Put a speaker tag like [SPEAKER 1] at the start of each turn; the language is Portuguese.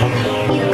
[SPEAKER 1] Música